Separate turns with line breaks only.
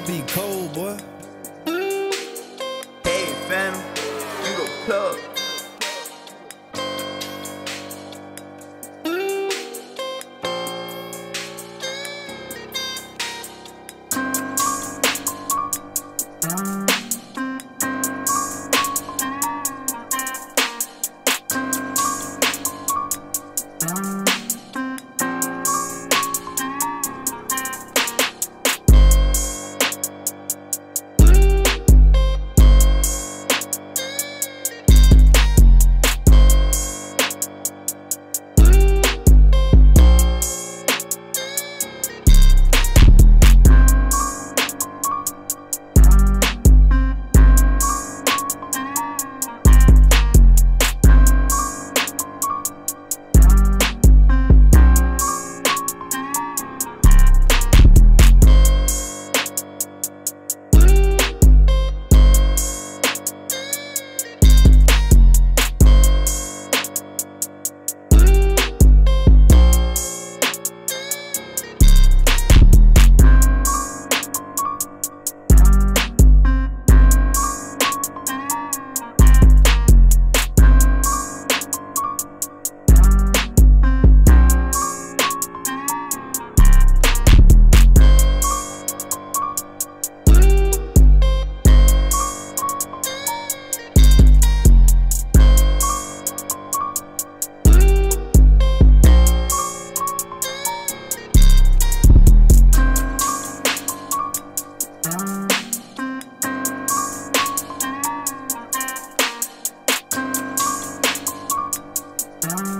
that be cold, boy.
Hey, fam, you the plug.
Bye. Bye.